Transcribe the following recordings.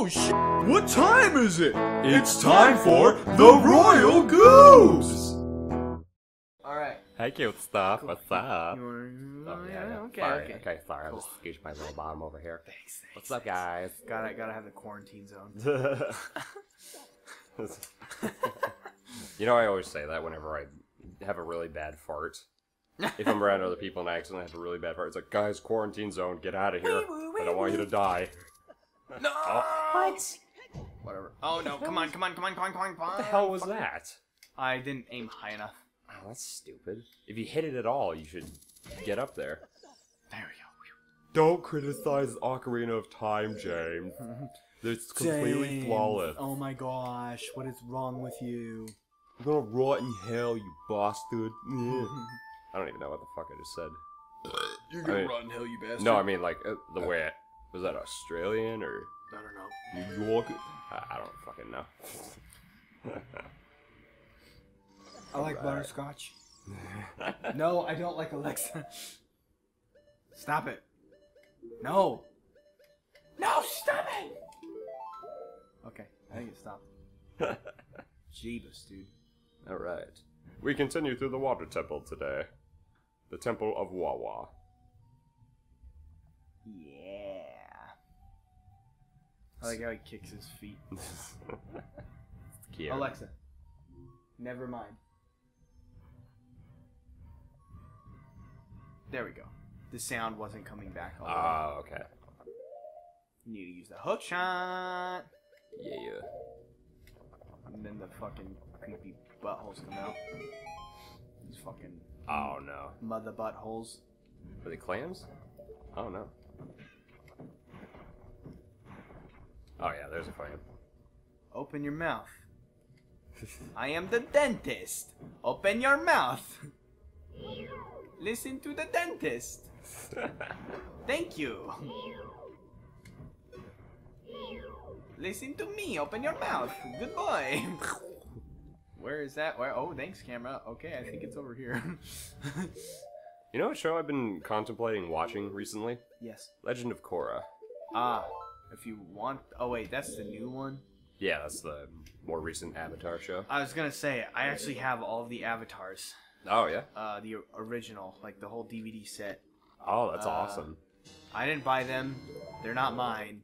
Oh shit! What time is it? It's time for the Royal Goobs. Alright. Hey, cute stuff. What's up? You wanna... Oh, yeah, yeah. Okay, sorry. okay. Okay, sorry. I'll just scooch my little bottom over here. Thanks, thanks. What's up, guys? Gotta, gotta have the quarantine zone. you know, I always say that whenever I have a really bad fart. If I'm around other people and I accidentally have a really bad fart, it's like, guys, quarantine zone, get out of here. I don't want you to die. No! What? Whatever. Oh no, come on, come on, come on, come on, come on, come on. What the hell was that? I didn't aim high enough. Oh, that's stupid. If you hit it at all, you should get up there. There we go. Don't criticize Ocarina of Time, James. It's completely flawless. Oh my gosh, what is wrong with you? You're gonna rot in hell, you bastard. I don't even know what the fuck I just said. You're gonna I mean- rot in hell, you bastard. No, I mean like uh, the way it, was that Australian or I don't know. New York? I, I don't fucking know. I like butterscotch. no, I don't like Alexa. Stop it. No. No, stop it! Okay, I think it stopped. Jeebus, dude. All right. We continue through the water temple today. The temple of Wawa. Yeah. I like how he kicks his feet. Cute. Alexa. Never mind. There we go. The sound wasn't coming back. all the way. Ah, okay. you need to use the hook shot. Yeah. And then the fucking creepy buttholes come out. These fucking Oh no. mother buttholes. Are they clams? Oh no. Oh yeah, there's a clam. Open your mouth. I am the dentist. Open your mouth. Listen to the dentist. Thank you. Listen to me. Open your mouth. Good boy. Where is that? Where? Oh, thanks, camera. Okay, I think it's over here. you know what show I've been contemplating watching recently? yes. Legend of Korra. Ah, if you want. Oh wait, that's the new one. Yeah, that's the more recent Avatar show. I was gonna say I actually have all of the avatars. Oh yeah. Uh, the original, like the whole DVD set. Oh, that's Uh, awesome. I didn't buy them. They're not mine.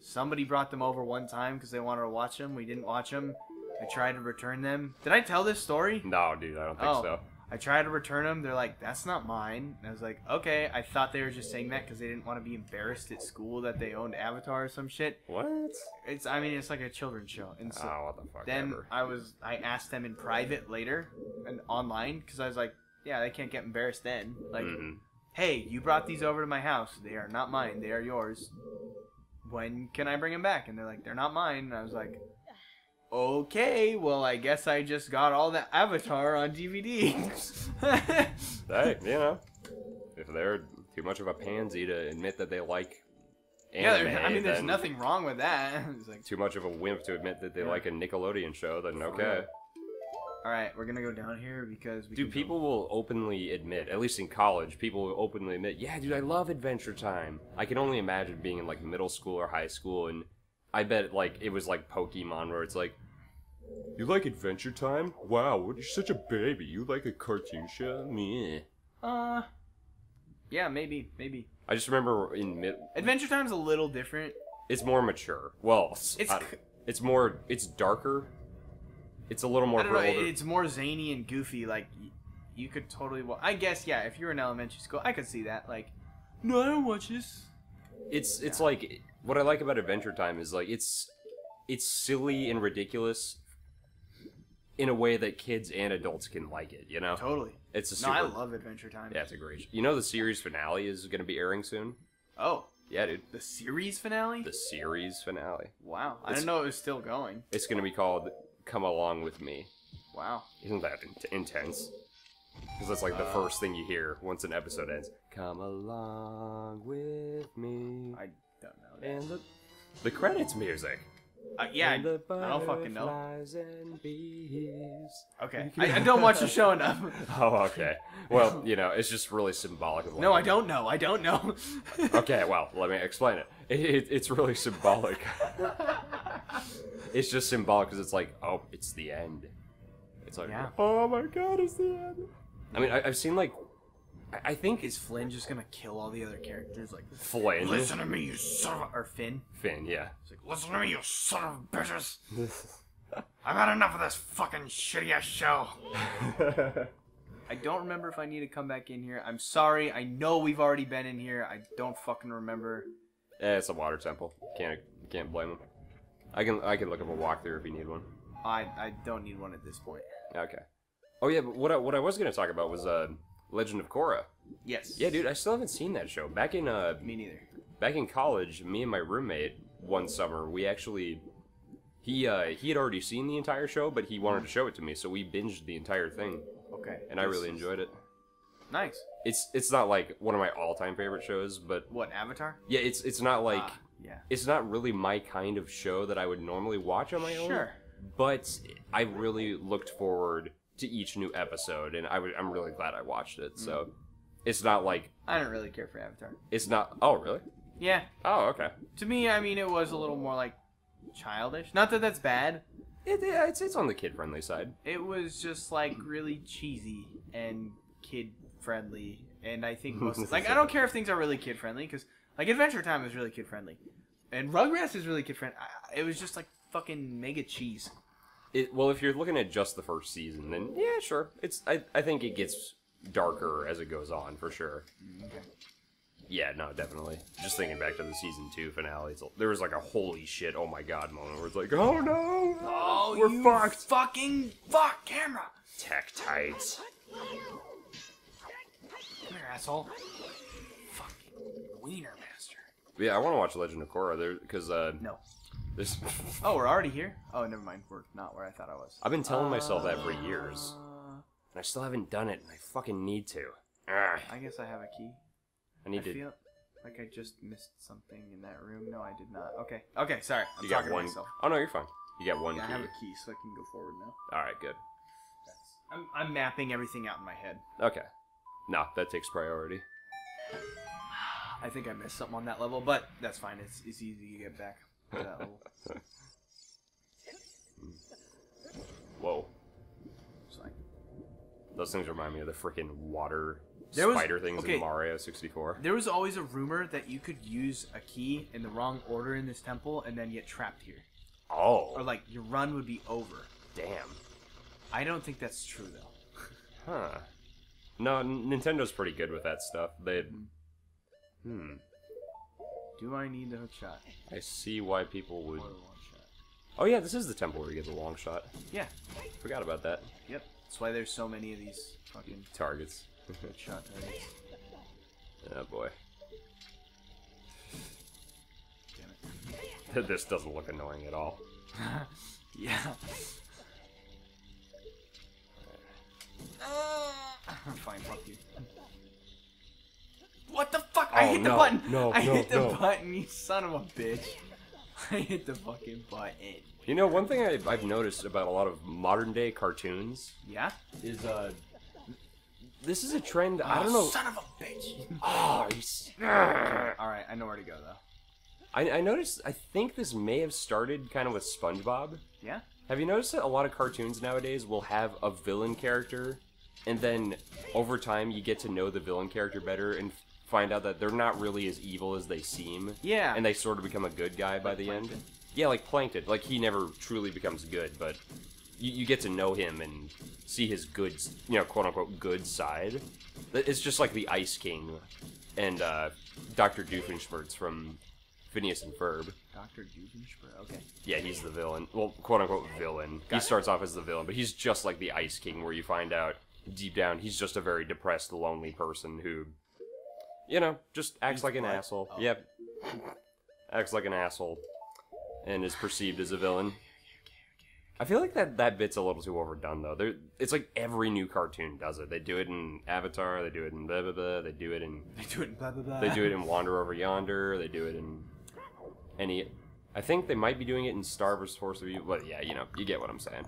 Somebody brought them over one time because they wanted to watch them. We didn't watch them. I tried to return them. Did I tell this story? No, dude, I don't think Oh. so. I tried to return them. They're like, "That's not mine." And I was like, "Okay." I thought they were just saying that because they didn't want to be embarrassed at school that they owned Avatar or some shit. What? It's, I mean, it's like a children's show. And so oh, what the fuck then ever. I was, I asked them in private later and online because I was like, "Yeah, they can't get embarrassed then." Like, Mhm. hey, you brought these over to my house. They are not mine. They are yours. When can I bring them back? And they're like, they're not mine. And I was like, okay, well, I guess I just got all the Avatar on DVD. Hey, you know, if they're too much of a pansy to admit that they like yeah, anime, there- I mean, there's nothing wrong with that. It's like, Too much of a wimp to admit that they Yeah. like a Nickelodeon show, then okay. all right, we're gonna go down here because we Dude, can go- people will openly admit, at least in college, people will openly admit, yeah, dude, I love Adventure Time. I can only imagine being in like middle school or high school, and I bet like it was like Pokemon, where it's like, you like Adventure Time? Wow, you're such a baby. You like a cartoon show? Meh. Uh, yeah, maybe, maybe. I just remember in mid, Adventure Time's a little different. it's more mature. Well, It's it's more, it's darker. It's a little more I don't know. older. It's more zany and goofy. Like, you could totally. Wa- I guess, yeah. If you were in elementary school, I could see that. Like, no, I don't watch this. it's it's like what I like about Adventure Time is like it's it's silly and ridiculous in a way that kids and adults can like it. You know, Totally. it's a No. I love Adventure Time. yeah, it's a great. You know, the series finale is going to be airing soon. Oh, Yeah, dude, the series finale. the series finale. wow, I It's- didn't know it was still going. It's going to be called "Come Along with Me." Wow. Isn't that in- intense? Because that's like the Uh. first thing you hear once an episode ends. Come along with me. I don't know. That. And the, the credits music. Uh, yeah, I, the I don't fucking know. and bees. Okay, I, I don't watch the show enough. Oh, okay. Well, you know, it's just really symbolic of. Like, No, I don't know. I don't know. Okay, well, let me explain it. it, it it's really symbolic. it's just symbolic because it's like, oh, it's the end. It's like, Yeah. oh my god, it's the end. I mean, I, I've seen like, I, I think Is Flynn just gonna kill all the other characters? Like, Flynn. listen to me, you son of a... Or Finn? Finn, yeah. It's like, listen to me, you son of bitches. I've had enough of this fucking shitty ass show. I don't remember if I need to come back in here. I'm sorry. I know we've already been in here. I don't fucking remember. Eh, it's a water temple. Can't can't blame him. I can I can look up a walkthrough if you need one. I I don't need one at this point. Okay. Oh yeah, but what I, what I was gonna talk about was uh, Legend of Korra. Yes. Yeah, dude, I still haven't seen that show. Back in uh, Me neither. back in college, me and my roommate one summer, we actually he uh he had already seen the entire show, but he wanted to show it to me, so we binged the entire thing, Okay. and I really enjoyed it. Nice. It's it's not like one of my all-time favorite shows, but What Avatar? yeah, it's it's not like Ah, yeah. it's not really my kind of show that I would normally watch on my own. Sure. But I really looked forward to each new episode, and I would, I'm really glad I watched it. So mm. it's not like I don't really care for Avatar. it's not. Oh, really? Yeah. Oh, okay. To me, I mean, it was a little more like childish. Not that that's bad. It, yeah, it's it's on the kid friendly side. It was just like really cheesy and kid friendly, and I think most like I don't care if things are really kid friendly because like Adventure Time is really kid friendly, and Rugrats is really kid friendly. It was just like fucking mega cheese. It, well, if you're looking at just the first season, then yeah, sure. It's I, I think it gets darker as it goes on for sure. Yeah, no, definitely. Just thinking back to the season two finale, it's, there was like a holy shit, oh my god moment where it's like, oh no, Oh, we're fucked. Fucking fuck camera. Tektites. Come here, asshole. Fucking wiener master. Yeah, I want to watch Legend of Korra there because uh, No. This. Oh, we're already here. Oh, never mind. We're not where I thought I was. I've been telling myself that for years, Uh, and I still haven't done it, and I fucking need to. Ugh, I guess I have a key. I need I to. feel like I just missed something in that room. No, I did not. Okay. Okay, sorry. I'm you talking got one. to myself. Oh no, you're fine. You got one Yeah, I have a key, so I can go forward now. All right, good. I'm, I'm mapping everything out in my head. Okay. No, that takes priority. I think I missed something on that level, but that's fine. It's, it's easy to get back Whoa. Like, Those things remind me of the freaking water There was- spider things okay. in Mario 64. there was always a rumor that you could use a key in the wrong order in this temple and then get trapped here. Oh, Or like your run would be over. damn. I don't think that's true though. Huh. No, N- Nintendo's pretty good with that stuff. They. Hmm. Do I need the hook shot? I see why people would. Or the long shot? Oh yeah, this is the temple where you get the long shot. Yeah. Forgot about that. Yep. That's why there's so many of these fucking Targets. shot targets. oh boy. Damn it. this doesn't look annoying at all. yeah. Fine, fuck you. What the fuck? I Oh, hit the button. no, I no, hit the no. button. You son of a bitch. I hit the fucking button. You know, one thing I, I've noticed about a lot of modern day cartoons Yeah. is uh. This is a trend. I Oh, don't know. Son of a bitch. Oh, he's- All right, I know where to go though. I, I noticed. I think this may have started kind of with SpongeBob. Yeah. Have you noticed that a lot of cartoons nowadays will have a villain character, and then over time you get to know the villain character better and find out that they're not really as evil as they seem. Yeah. And they sort of become a good guy by the end. Yeah, like Plankton. Like he never truly becomes good, but you, you get to know him and see his good, you know, quote unquote good side. It's just like the Ice King and uh, Doctor Doofenshmirtz from Phineas and Ferb. Doctor Doofenshmirtz. Okay. Yeah, he's the villain. Well, quote unquote villain. he it. starts off as the villain, but he's just like the Ice King, where you find out deep down he's just a very depressed, lonely person who, you know, just acts He's like an asshole. Oh. Yep. Acts like an asshole and is perceived as a villain. I feel like that, that bit's a little too overdone though. There, it's like every new cartoon does it. They do it in Avatar. They do it in blah blah blah. They do it in They do it. in Blah blah blah. they do it in Wander Over Yonder. They do it in any. I think they might be doing it in Star vs. Force Review, but yeah, you know, you get what I'm saying.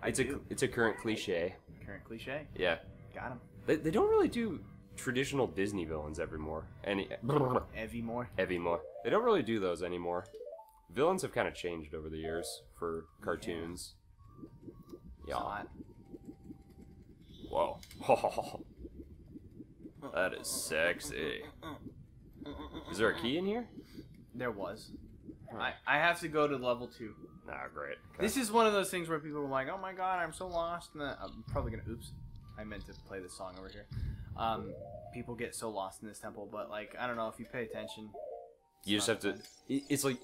I It's a do. it's a current cliche. Current cliche. Yeah, Got him. they, they don't really do traditional Disney villains evermore. Any Evie more. anymore. They don't really do those anymore. Villains have kind of changed over the years for cartoons. Yeah. Hot. Whoa. that is sexy. Is there a key in here? There was. I, I have to go to level two. Nah, great. Okay. This is one of those things where people are like, "Oh my god, I'm so lost," and then I'm probably gonna. Oops, I meant to play this song over here. Um, people get so lost in this temple, but like, I don't know if you pay attention. you just have to. it- It's like.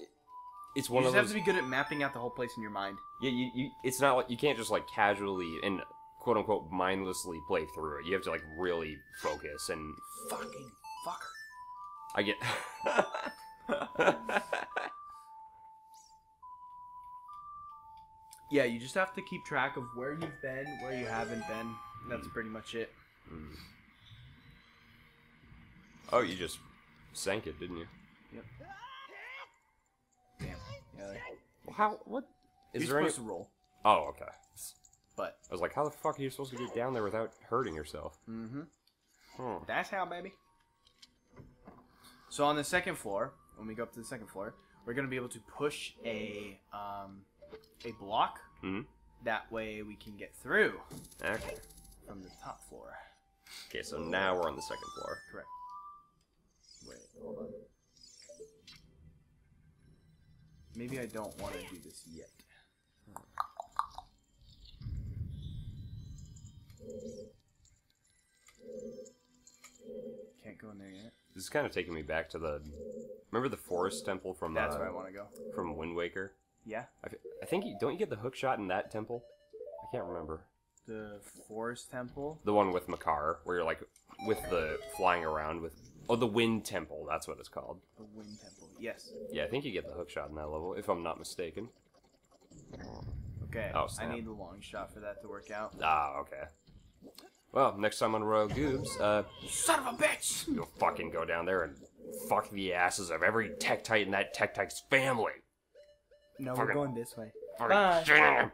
It's one of. you of just have those. to be good at mapping out the whole place in your mind. Yeah, you, you. It's not like you can't just like casually and quote unquote mindlessly play through it. You have to like really focus and. Fucking fucker. I get. Yeah, you just have to keep track of where you've been, where you haven't been. That's pretty much it. Oh, you just sank it, didn't you? Yep. Damn. Yeah, like, Well, how? What? Is you're there any? supposed to roll, Oh, okay. but I was like, how the fuck are you supposed to get down there without hurting yourself? mm-hmm. Hmm. That's how, baby. So on the second floor, when we go up to the second floor, we're gonna be able to push a um, a block. Mm-hmm. That way we can get through Okay. from the top floor. Okay, so now we're on the second floor. Correct. Wait, hold on. Maybe I don't want to do this yet. Can't go in there yet. This is kind of taking me back to the. Remember the forest temple from That's uh, where I want to go. from Wind Waker? Yeah, I think you don't you get the hook shot in that temple. I can't remember the Forest Temple. the one with Makar, where you're like with the flying around with. Oh, the Wind Temple. That's what it's called. The Wind Temple. Yes. Yeah, I think you get the hook shot in that level, if I'm not mistaken. Okay. Oh, I need the long shot for that to work out. Ah, okay. Well, next time on Royal Goobs, uh, Son of a bitch! you'll fucking go down there and fuck the asses of every Tektite in that Tektite's family. No, Fucking- we're going this way. Fucking Bye. shit.